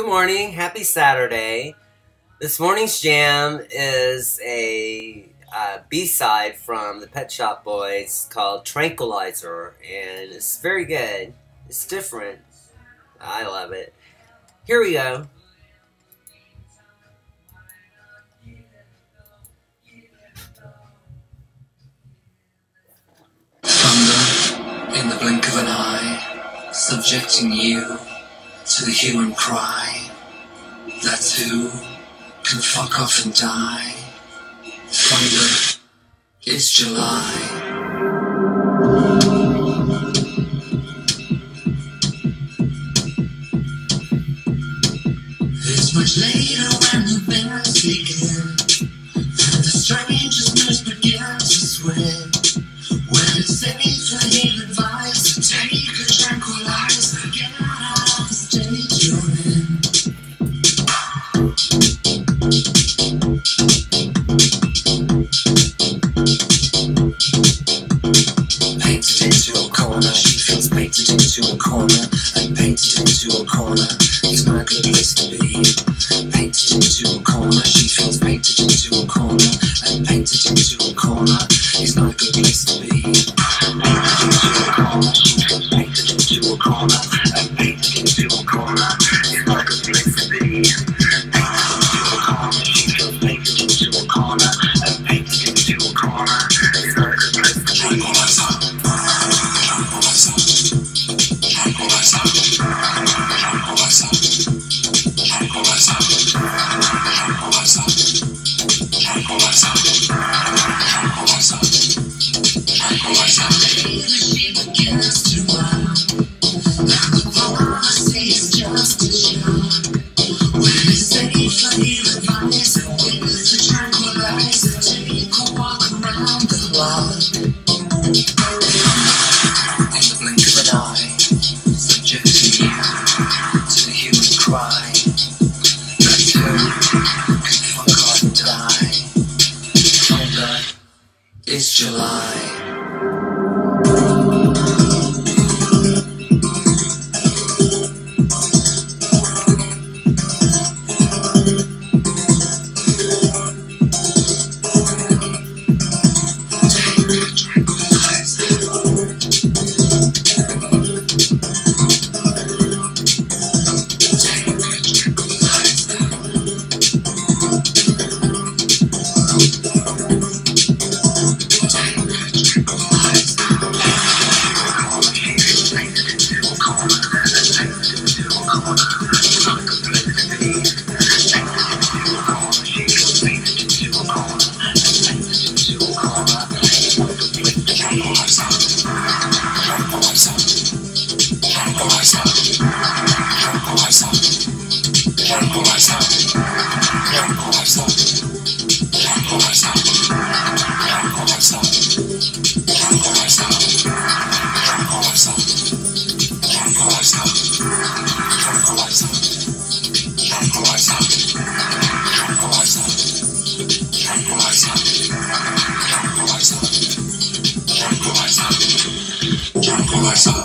Good morning. Happy Saturday. This morning's jam is a uh, B-side from the Pet Shop Boys called Tranquilizer, and it's very good. It's different. I love it. Here we go. Thunder in the blink of an eye, subjecting you to the human cry. That's who can fuck off and die. Thunder, it's July. It's much later when the bells begin, the strangest news into a corner, and painted into a corner not a good place to be. cry. gonna die. It's July. myself.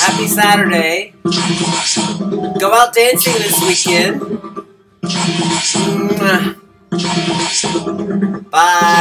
Happy Saturday. Go out dancing this weekend. Bye.